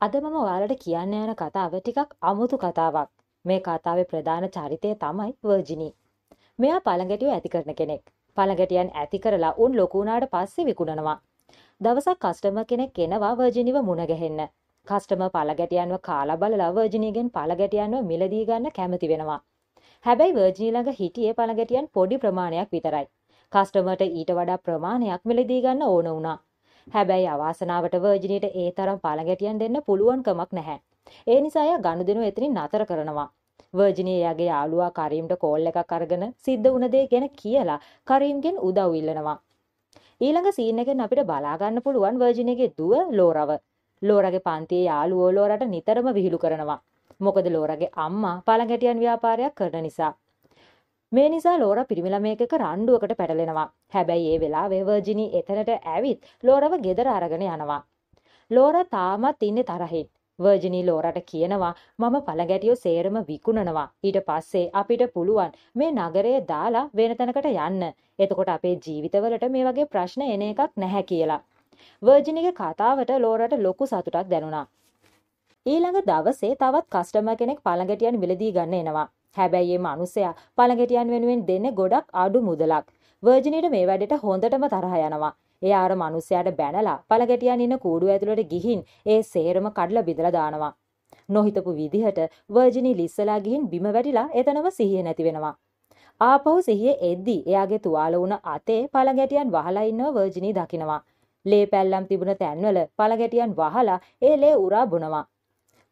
අද මම ඔයාලට කියන්න යන කතාව ටිකක් අමුතු කතාවක්. මේ කතාවේ ප්‍රධාන චරිතය තමයි වර්ජිනී. මෙයා පළඟැටියෝ ඇති කරන කෙනෙක්. පළඟැටියන් ඇති කරලා උන් ලොකු වුණාට පස්සේ විකුණනවා. දවසක් කස්ටමර් කෙනෙක් එනවා වර්ජිනීව මුණ ගැහෙන්න. කස්ටමර් පළඟැටියන්ව කාලා බලලා වර්ජිනීගෙන් පළඟැටියන්ව මිලදී ගන්න කැමති වෙනවා. හැබැයි වර්ජිනී ළඟ හිටියේ පළඟැටියන් පොඩි ප්‍රමාණයක් විතරයි. කස්ටමර්ට ඊට වඩා ප්‍රමාණයක් මිලදී ගන්න ඕන වුණා. හැබැයි අවාසනාවට වර්ජිනීට ඒ තරම් පළගැටියන් දෙන්න පුළුවන්කමක් නැහැ. ඒ නිසා එයා ගනුදෙනු එතනින් නතර කරනවා. වර්ජිනී එයාගේ යාළුවා කරීම්ට කෝල් එකක් අරගෙන සිද්ධ වුණ දේ ගැන කියලා කරීම්ගෙන් උදව් ඉල්ලනවා. ඊළඟ සීන් එකෙන් අපිට බලා ගන්න පුළුවන් වර්ජිනීගේ දුව ලෝරව. ලෝරගේ පන්තියේ යාළුවෝ ලෝරට නිතරම විහිළු කරනවා. මොකද ලෝරගේ අම්මා පළඟැටියන් ව්‍යාපාරයක් කරන නිසා. මේ නිසා ලෝරා පිරිමි ළමයෙක් එක්ක රණ්ඩුවකට පැටලෙනවා. හැබැයි ඒ වෙලාවේ වර්ජිනී එතනට ඇවිත් ලෝරව ගෙදර අරගෙන යනවා. ලෝරා තාමත් ඉන්නේ තරහින්. වර්ජිනී ලෝරට කියනවා මම පළගැටියෝ සේරම විකුණනවා. ඊට පස්සේ අපිට පුළුවන් මේ නගරය දාලා වෙන තැනකට යන්න. එතකොට අපේ ජීවිතවලට මේ වගේ ප්‍රශ්න එන එකක් නැහැ කියලා. වර්ජිනීගේ කතාවට ලෝරට ලොකු සතුටක් දැනුණා. ඊළඟ දවසේ තවත් කස්ටමර් කෙනෙක් පළඟැටියන් විලදී ගන්න එනවා. හැබැයි මේ මිනිසයා පළඟැටියන් වෙනුවෙන් දෙන්නේ ගොඩක් අඩු මුදලක්. වර්ජිනීට මේ වැඩේට හොඳටම තරහ යනවා. එයා අර මිනිසයාට බැනලා පළඟැටියන් ඉන්න කූඩුව ඇතුළට ගිහින් ඒ සේරම කඩලා බිඳලා දානවා. නොහිතපු විදිහට වර්ජිනී ලිස්සලා ගිහින් බිම වැටිලා එතනම සිහිය නැති වෙනවා. ආපහු සිහිය එද්දි එයාගේ තුවාල වුණ අතේ පළඟැටියන් වහලා ඉන්නව වර්ජිනී දකිනවා. ලේ පැල්ලම් තිබුණ තැන්වල පළඟැටියන් වහලා ඒ ලේ උරා බොනවා.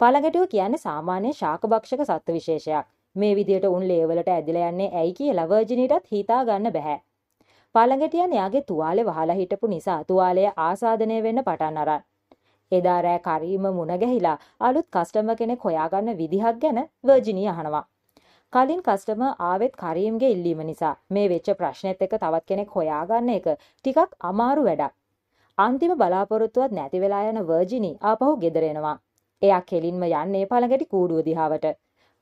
පළඟැටියෝ කියන්නේ සාමාන්‍ය ශාකභක්ෂක සත්ත්ව විශේෂයක්. මේ විදියට උන් ලේවලට ඇදිලා යන්නේ ඇයි කියලා වර්ජිනීටත් හිතා ගන්න බෑ. පළඟටියන් එයාගේ තුවාලේ වහලා හිටපු නිසා තුවාලය ආසාදනය වෙන්න පටන් අරන්. එදා රෑ කරීම මුණ ගැහිලා අලුත් කස්ටමර් කෙනෙක් හොයාගන්න විදිහක් ගැන වර්ජිනී අහනවා. කලින් කස්ටමර් ආවෙත් කරීම්ගේ ඉල්ලීම නිසා මේ වෙච්ච ප්‍රශ්නෙත් එක්ක තවත් කෙනෙක් හොයාගන්න එක ටිකක් අමාරු වැඩක්. අන්තිම බලාපොරොත්තුවක් නැති වෙලා යන වර්ජිනී ආපහු ගෙදර එනවා. එයා කෙලින්ම යන්නේ පළඟැටි කූඩුව දිහාවට.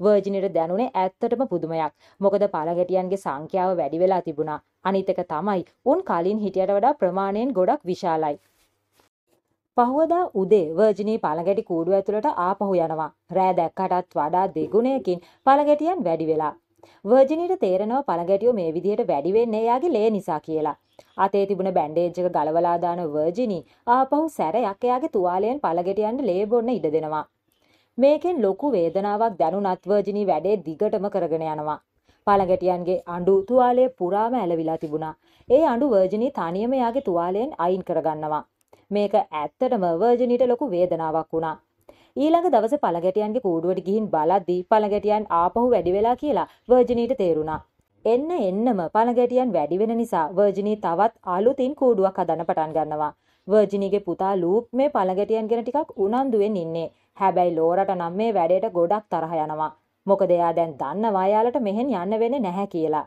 වර්ජිනීට දැනුනේ ඇත්තටම පුදුමයක්. මොකද පළගැටියන්ගේ සංඛ්‍යාව වැඩි වෙලා තිබුණා. අනිත් එක තමයි උන් කලින් හිටියට වඩා ප්‍රමාණයෙන් ගොඩක් විශාලයි. පහුවදා උදේ වර්ජිනී පළගැටි කූඩුව ඇතුළට ආපහු යනවා. රෑ දැක්කටත් වඩා දෙගුණයකින් පළගැටියන් වැඩි වෙලා. වර්ජිනීට තේරෙනවා පළගැටියෝ මේ විදිහට වැඩි වෙන්නේ එයාගේ ලේ නිසා කියලා. අතේ තිබුණ බැන්ඩේජ් එක ගලවලා දාන වර්ජිනී ආපහු සැරයක් එයාගේ තුවාලයෙන් පළගැටියන්ට ලේ බොන්න ඉඩ දෙනවා. මේකෙන් ලොකු වේදනාවක් දැනුණත් වර්ජිනී වැඩේ දිගටම කරගෙන යනවා. පළඟැටියන්ගේ අඬු තුවාලයේ පුරාම ඇලවිලා තිබුණා. ඒ අඬු වර්ජිනී තනියම යාගේ තුවාලයෙන් අයින් කරගන්නවා. මේක ඇත්තටම වර්ජිනීට ලොකු වේදනාවක් වුණා. ඊළඟ දවසේ පළඟැටියන්ගේ කූඩුවට ගිහින් බලද්දී පළඟැටියන් ආපහු වැඩි වෙලා කියලා වර්ජිනීට තේරුණා. එන්න එන්නම පළඟැටියන් වැඩි වෙන නිසා වර්ජිනී තවත් අලුතින් කූඩුවක් හදන්න පටන් ගන්නවා. වර්ජිනීගේ පුතා ලූක් මේ පළඟැටියන් ගැන ටිකක් උනන්දුවෙන් ඉන්නේ. හැබැයි ලෝරට නම් මේ වැඩේට ගොඩක් තරහ යනවා. මොකද එයා දැන් දන්නවා එයාලට මෙහෙන් යන්න වෙන්නේ නැහැ කියලා.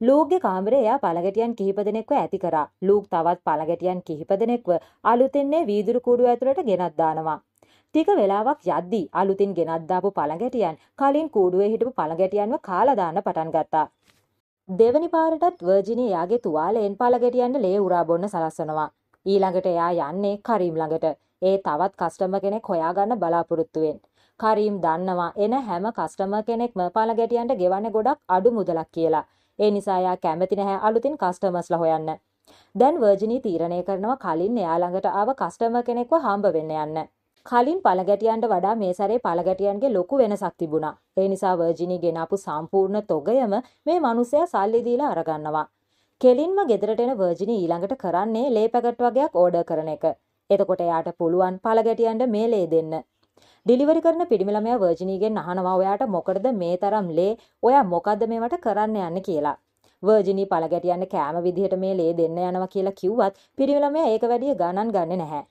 ලූක්ගේ කාමරේ එයා පළගැටියන් කිහිප දෙනෙක්ව ඇති කරා. ලූක් තවත් පළගැටියන් කිහිප දෙනෙක්ව අලුතින්නේ වීදුරු කූඩුව ඇතුළට ගෙනත් දානවා. ටික වෙලාවක් යද්දී අලුතින් ගෙනත් දාපු පළගැටියන් කලින් කූඩුවේ හිටපු පළගැටියන්ව කාලා දාන්න පටන් ගත්තා. දෙවනි පාරටත් වර්ජිනී එයාගේ තුවාලයෙන් පළගැටියන්ට ලේ උරා බොන්න සලස්වනවා. ඊළඟට එයා යන්නේ කරීම් ළඟට. ඒ තවත් කස්ටමර් කෙනෙක් හොයාගන්න බලාපොරොත්තු කරීම් දන්නවා එන හැම කස්ටමර් කෙනෙක්ම පළගැටියන්ට ගෙවන්නේ ගොඩක් අඩු මුදලක් කියලා. ඒ නිසා එයා කැමති නැහැ අලුතින් කස්ටමර්ස්ලා හොයන්න. දැන් වර්ජිනී තීරණය කරනවා කලින් එයා ළඟට ආව කස්ටමර් කෙනෙක්ව හම්බ වෙන්න යන්න. කලින් පළගැටියන්ට වඩා මේ සැරේ පළගැටියන්ගේ ලොකු වෙනසක් තිබුණා. ඒ නිසා වර්ජිනී ගෙනාපු සම්පූර්ණ තොගයම මේ මිනිසයා සල්ලි දීලා අරගන්නවා. කෙලින්ම ගෙදරට එන වර්ජිනී ඊළඟට කරන්නේ ලේ පැකට් වගේක් ඕඩර් කරන එක. එතකොට එයාට පුළුවන් පළගැටියන්ට මේ ලේ දෙන්න. ඩිලිවරි කරන පිරිමි ළමයා වර්ජිනීගෙන් අහනවා ඔයාට මොකටද මේ තරම් ලේ? ඔයා මොකද්ද මේවට කරන්න යන්නේ කියලා. වර්ජිනී පළගැටියන්ට කෑම විදිහට මේ ලේ දෙන්න යනවා කියලා කිව්වත් පිරිමි ළමයා ඒක වැඩිය ගණන් ගන්නෙ නැහැ.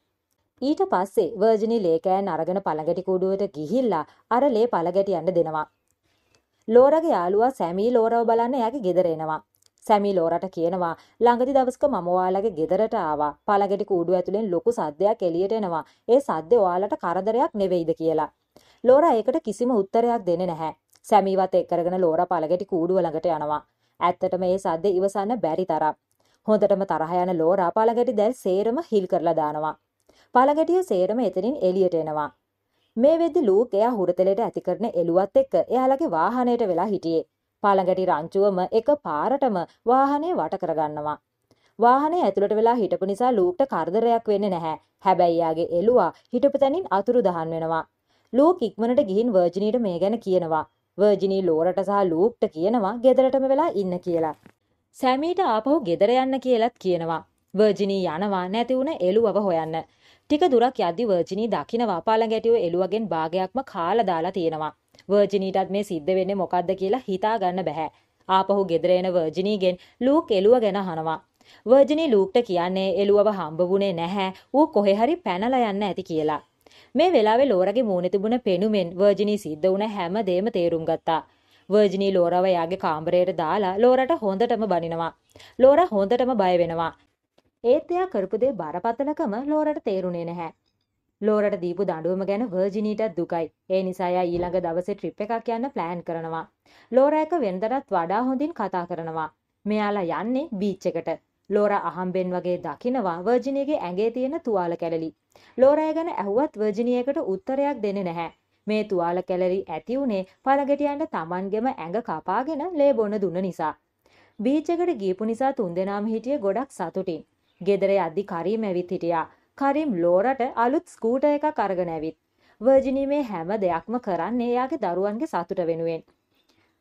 ඊට පස්සේ වර්ජිනී ලේ කෑන් අරගෙන පළගැටි කුඩුවට ගිහිල්ලා අර ලේ පළගැටියන්ට දෙනවා. ලෝරගේ යාළුවා සැමී ලෝරව බලන්න එයාගේ ගෙදර එනවා. සැමි ලෝරට කියනවා ළඟදි දවසක මම ඔයාලගේ ගෙදරට ආවා. පළගෙඩි කූඩුව ඇතුලෙන් ලොකු සද්දයක් එළියට එනවා. ඒ සද්දේ ඔයාලට කරදරයක් නෙවෙයිද කියලා. ලෝරා ඒකට කිසිම උත්තරයක් දෙන්නේ නැහැ. සැමිවත් එක් කරගෙන ලෝරා පළගෙඩි කූඩුව ළඟට යනවා. ඇත්තටම ඒ සද්දේ ඉවසන්න බැරි තරම්. හොඳටම තරහ යන ලෝරා පළගෙඩි දැල් සේරම හිල් කරලා දානවා. පළගැටිය සේරම එතනින් එළියට එනවා. මේ වෙද්දි ලූක් එයා හුරතලයට ඇති කරන එළුවත් එක්ක එයාලගේ වාහනයට වෙලා හිටියේ. පළගැටි රංචුවම එක පාරටම වාහනේ වට කරගන්නවා. වාහනේ ඇතුළට වෙලා හිටපු නිසා ලූක්ට කරදරයක් වෙන්නේ නැහැ. හැබැයි යාගේ එළුවා හිටපු තැනින් අතුරුදහන් වෙනවා. ලූක් ඉක්මනට ගිහින් වර්ජිනීට මේ ගැන කියනවා. වර්ජිනී ලෝරට සහ ලූක්ට කියනවා ගෙදරටම වෙලා ඉන්න කියලා. සැමීට ආපහු ගෙදර යන්න කියලත් කියනවා. වර්ජිනී යනවා නැති වුණ එළුවව හොයන්න. ටික දුරක් යද්දි වර්ජිනී දකිනවා පළඟැටියෝ එළුවගෙන් භාගයක්ම කාලා දාලා තියෙනවා. වර්ජිනීටත් මේ සිද්ධ වෙන්නේ මොකද්ද කියලා හිතා ගන්න බෑ. ආපහු ගෙදර එන වර්ජිනීගෙන් ලූක් එළුව ගැන අහනවා. වර්ජිනී ලූක්ට කියන්නේ එළුවව හම්බ වුණේ නැහැ. ඌ කොහේ හරි පැනලා යන්න ඇති කියලා. මේ වෙලාවේ ලෝරගේ මූණේ තිබුණ පෙනුමෙන් වර්ජිනී සිද්ධ වුණ හැම දෙම තේරුම් ගත්තා. වර්ජිනී ලෝරව යාගේ කාමරයට දාලා ලෝරට හොඳටම බනිනවා. ලෝරා හොඳටම බය වෙනවා. ඒත් එයා කරපු දේ බරපතලකම ලෝරට තේරුනේ නැහැ. ලෝරට දීපු දඬුවම ගැන වර්ජිනීටත් දුකයි. ඒ නිසා එයා ඊළඟ දවසේ ට්‍රිප් එකක් යන්න ප්ලෑන් කරනවා. ලෝරා එක වෙනදටත් වඩා හොඳින් කතා කරනවා. මෙයාලා යන්නේ බීච් එකට. ලෝරා අහම්බෙන් වගේ දකිනවා වර්ජිනියගේ ඇඟේ තියෙන තුවාල කැලලි. ලෝරා ගැන ඇහුවත් වර්ජිනියකට උත්තරයක් දෙන්නේ නැහැ. මේ තුවාල කැලරි ඇති උනේ පළගෙටියන්ට Tamanගෙම ඇඟ කපාගෙන ලේ බොන දුන්න නිසා. බීච් එකට ගියපු නිසා තුන්දෙනාම හිටියේ ගොඩක් සතුටින්. ගෙදර යද්දි කරීම් ඇවිත් හිටියා. කරීම් ලෝරට අලුත් ස්කූටර් එකක් අරගෙන ඇවිත්. වර්ජිනී මේ හැම දෙයක්ම කරන්නේ එයාගේ දරුවන්ගේ සතුට වෙනුවෙන්.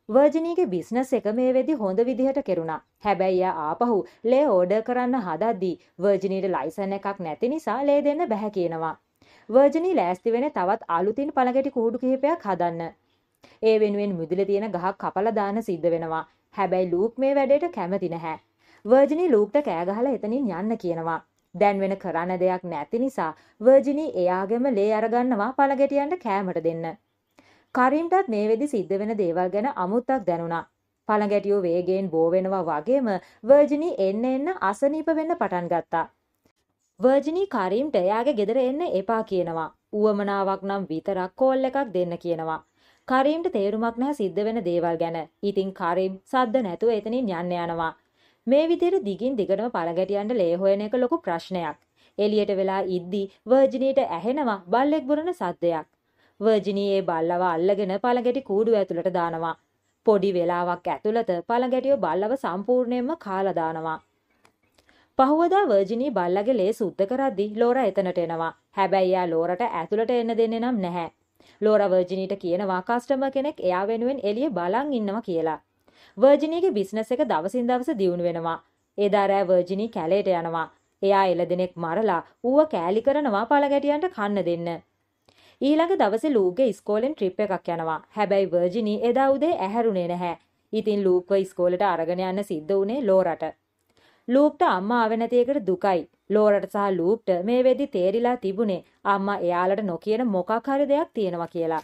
වර්ජිනීගේ බිස්නස් එක මේ වෙදි හොඳ විදිහට කෙරුණා. හැබැයි එයා ආපහු ලේ ඕඩර් කරන්න හදද්දී වර්ජිනීට ලයිසන් එකක් නැති නිසා ලේ දෙන්න බැහැ කියනවා. වර්ජිනී ලෑස්ති වෙන්නේ තවත් අලුතින් පළගැටි කුහුඩු කිහිපයක් හදන්න. ඒ වෙනුවෙන් මුදුලේ තියෙන ගහක් කපලා දාන්න සිද්ධ වෙනවා. හැබැයි ලූක් මේ වැඩේට කැමති නැහැ. වර්ජිනී ලූක්ට කෑ ගහලා එතනින් යන්න කියනවා. දැන් වෙන කරන්න දෙයක් නැති නිසා වර්ජිනී එයාගෙම ලේ අරගන්නවා පළගැටියන්ට කෑමට දෙන්න. කරිම්ටත් මේ වෙදි සිද්ධ වෙන දේවල් ගැන අමුත්තක් දැනුණා. පළඟැටියෝ වේගයෙන් බෝ වෙනවා වගේම වර්ජිනී එන්න එන්න අසනීප වෙන්න පටන් ගත්තා. වර්ජිනී කරීම්ට එයාගේ ගෙදර එන්න එපා කියනවා. උවමනාවක් නම් විතරක් කෝල් එකක් දෙන්න කියනවා. කරීම්ට තේරුමක් නැහැ සිද්ධ වෙන දේවල් ගැන. ඉතින් කරීම් සද්ද නැතුව එතනින් යන්න යනවා. මේ විදිහට දිගින් දිගටම පළගැටියන්ට ලේ හොයන එක ලොකු ප්‍රශ්නයක්. එළියට වෙලා ඉද්දි වර්ජිනීට ඇහෙනවා බල්ලෙක් බුරන සද්දයක්. වර්ජිනී ඒ බල්ලව අල්ලගෙන පළඟැටි කූඩුව ඇතුළට දානවා. පොඩි වෙලාවක් ඇතුළත පළඟැටියෝ බල්ලව සම්පූර්ණයෙන්ම කාලා දානවා. පහුවදා වර්ජිනී බල්ලගේ ලේ සුද්ධ කරද්දි ලෝරා එතනට එනවා. හැබැයි එයා ලෝරට ඇතුළට එන්න දෙන්නේ නම් නැහැ. ලෝරා වර්ජිනීට කියනවා කස්ටමර් කෙනෙක් එයා වෙනුවෙන් එළිය බලන් ඉන්නවා කියලා. වර්ජිනීගේ බිස්නස් එක දවසින් දවස දියුණු වෙනවා. එදා රෑ වර්ජිනී කැලේට යනවා. එයා එළදෙනෙක් මරලා ඌව කෑලි කරනවා පළගැටියන්ට කන්න දෙන්න. ඊළඟ දවසේ ලූක්ගේ ඉස්කෝලෙන් ට්‍රිප් එකක් යනවා. හැබැයි වර්ජිනී එදා උදේ ඇහැරුණේ නැහැ. ඉතින් ලූක්ව ඉස්කෝලේට අරගෙන යන්න සිද්ධ වුණේ ලෝරට. ලූක්ට අම්මා ආවෙ නැති එකට දුකයි. ලෝරට සහ ලූක්ට මේ වෙද්දි තේරිලා තිබුණේ අම්මා එයාලට නොකියන මොකක් හරි දෙයක් තියෙනවා කියලා.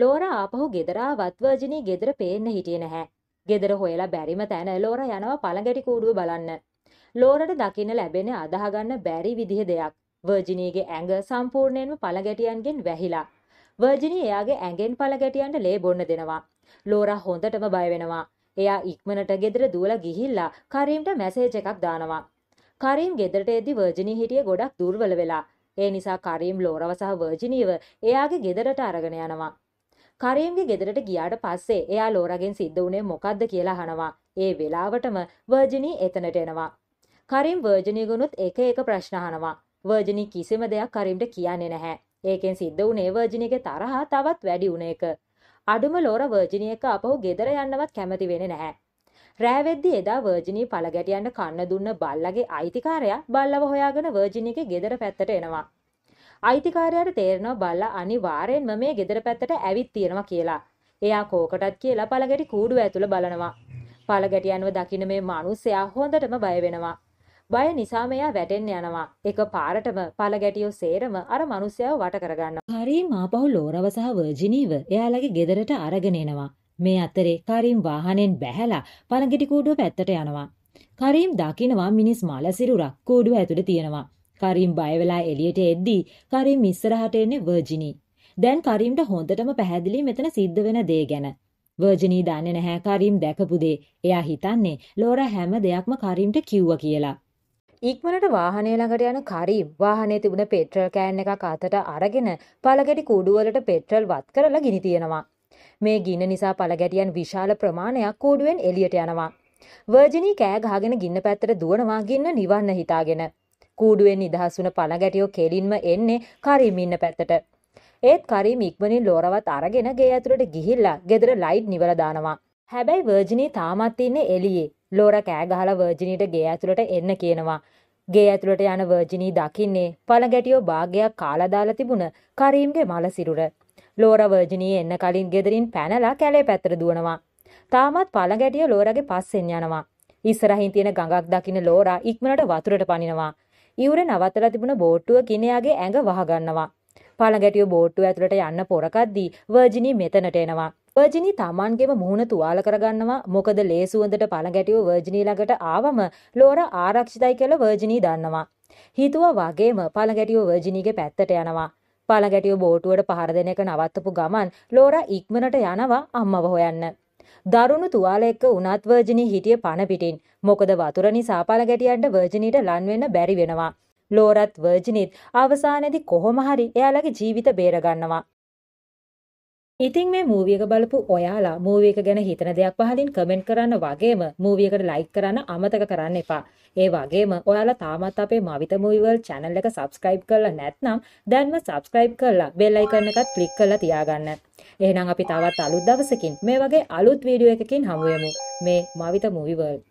ලෝරා ආපහු ගෙදර ආවත් වර්ජිනී ගෙදර පේන්න හිටියේ නැහැ. ගෙදර හොයලා බැරිම තැන ලෝරා යනවා පළඟැටි කූඩුව බලන්න. ලෝරට දකින්න ලැබෙන්නේ අදාහ ගන්න බැරි විදිහ දෙයක්. වර්ජිනීගේ ඇඟ සම්පූර්ණයෙන්ම පළගැටියන්ගෙන් වැහිලා. වර්ජිනී එයාගේ ඇඟෙන් පළගැටියන්ට ලේ බොන්න දෙනවා. ලෝරා හොඳටම බය වෙනවා. එයා ඉක්මනට ගෙදර දුවලා ගිහිල්ලා කරීම්ට මැසේජ් එකක් දානවා. කරීම් ගෙදරට එද්දි වර්ජිනී හිටියේ ගොඩක් දුර්වල වෙලා. ඒ නිසා කරීම් ලෝරව සහ වර්ජිනීව එයාගේ ගෙදරට අරගෙන යනවා. කරීම්ගේ ගෙදරට ගියාට පස්සේ එයා ලෝරගෙන් සිද්ධ වුණේ මොකද්ද කියලා අහනවා. ඒ වෙලාවටම වර්ජිනී එතනට එනවා. කරීම් වර්ජිනීගුණුත් එක එක ප්‍රශ්න අහනවා. වර්ජිනී කිසිම දෙයක් කරීම්ට කියන්නේ නැහැ. ඒකෙන් සිද්ධ වුණේ වර්ජිනීගේ තරහා තවත් වැඩි වුණ එක. අඩුම ලෝර වර්ජිනී එක්ක අපහු ගෙදර යන්නවත් කැමති වෙන්නේ නැහැ. රෑ වෙද්දි එදා වර්ජිනී පළගැටියන්ට කන්න දුන්න බල්ලගේ අයිතිකාරයා බල්ලව හොයාගෙන වර්ජිනීගේ ගෙදර පැත්තට එනවා. අයිතිකාරයාට තේරෙනවා බල්ලා අනිවාර්යෙන්ම මේ ගෙදර පැත්තට ඇවිත් තියෙනවා කියලා. එයා කෝකටත් කියලා පළගැටි කූඩුව ඇතුළ බලනවා. පළගැටියන්ව දකින්න මේ මිනිස්සයා හොඳටම බය වෙනවා. බය නිසාම එයා වැටෙන්න යනවා. එක පාරටම පළ ගැටියෝ සේරම අර මිනිස්සයව වට කරගන්නවා. කරීම් ආපහු ලෝරව සහ වර්ජිනීව එයාලගේ ගෙදරට අරගෙන එනවා. මේ අතරේ කරීම් වාහනෙන් බැහැලා පළඟිටි කූඩුව පැත්තට යනවා. කරීම් දකිනවා මිනිස් මල සිරුරක් කූඩුව ඇතුලේ තියෙනවා. කරීම් බය වෙලා එළියට එද්දී කරීම් ඉස්සරහට එන්නේ වර්ජිනී. දැන් කරීම්ට හොඳටම පැහැදිලි මෙතන සිද්ධ වෙන දේ ගැන. වර්ජිනී දන්නේ නැහැ කරීම් දැකපු දේ. එයා හිතන්නේ ලෝරා හැම දෙයක්ම කරීම්ට කිව්වා කියලා. ඉක්මනට වාහනය ළඟට යන කරීම් වාහනේ තිබුණ පෙට්‍රල් කෑන් එකක් අතට අරගෙන පළගැටි කූඩුවලට පෙට්‍රල් වත් කරලා ගිනි තියනවා. මේ ගින්න නිසා පළගැටියන් විශාල ප්‍රමාණයක් කූඩුවෙන් එළියට යනවා. වර්ජිනී කෑ ගහගෙන ගින්න පැත්තට දුවනවා ගින්න නිවන්න හිතාගෙන. කූඩුවෙන් නිදහස් වුණ පළගැටියෝ කෙලින්ම එන්නේ කරීම් ඉන්න පැත්තට. ඒත් කරීම් ඉක්මනින් ලෝරවත් අරගෙන ගේ ඇතුළට ගිහිල්ලා ගෙදර ලයිට් නිවලා දානවා. හැබැයි වර්ජිනී තාමත් ඉන්නේ එළියේ. ලෝරා කෑ ගහලා වර්ජිනීට ගේ ඇතුළට එන්න කියනවා. ගේ ඇතුළට යන වර්ජිනී දකින්නේ පළගැටියෝ භාගයක් කාලා දාලා තිබුණ කරීම්ගේ මල සිරුර. ලෝරා වර්ජිනී එන්න කලින් ගෙදරින් පැනලා කැලේ පැත්තට දුවනවා. තාමත් පළගැටිය ලෝරාගේ පස්සෙන් යනවා. ඉස්සරහින් තියෙන ගඟක් දකින්න ලෝරා ඉක්මනට වතුරට පනිනවා. ඉවුර නවත්තලා තිබුණ බෝට්ටුව කිනයාගේ ඇඟ වහගන්නවා. පළගැටිය බෝට්ටුව ඇතුළට යන්න පොරකද්දී වර්ජිනී මෙතනට එනවා. වර්ජිනී තමන්ගේම මුහුණ තුවාල කරගන්නවා මොකද ලේසුවඳට පළගැටිව වර්ජිනී ළඟට ආවම ලෝරා ආරක්ෂිතයි කියලා වර්ජිනී දන්නවා. හිතුවා වගේම පළගැටිව වර්ජිනීගේ පැත්තට යනවා. පළගැටිව බෝටුවට පහර දෙන එක නවත්තපු ගමන් ලෝරා ඉක්මනට යනවා අම්මව හොයන්න. දරුණු තුවාල එක්ක උනත් වර්ජිනී හිටිය පණ පිටින්. මොකද වතුර නිසා පළගැටියන්ට වර්ජිනීට ලන් වෙන්න බැරි වෙනවා. ලෝරත් වර්ජිනිත් අවසානයේදී කොහොම හරි එයාලගේ ජීවිත බේරගන්නවා. ඉතින් මේ මූවි එක බලපු ඔයාලා මූවි එක ගැන හිතන දෙයක් පහලින් කමෙන්ට් කරන්න වගේම මූවි එකට ලයික් කරන්න අමතක කරන්න එපා. ඒ වගේම ඔයාලා තාමත් අපේ මවිත මූවි වර්ල්ඩ් channel එක subscribe කරලා නැත්නම් දැන්ම subscribe කරලා bell icon එකත් click කරලා තියාගන්න. එහෙනම් අපි තවත් අලුත් දවසකින් මේ වගේ අලුත් වීඩියෝ එකකින් හමු වෙමු. මේ මවිත මූවි වර්ල්ඩ්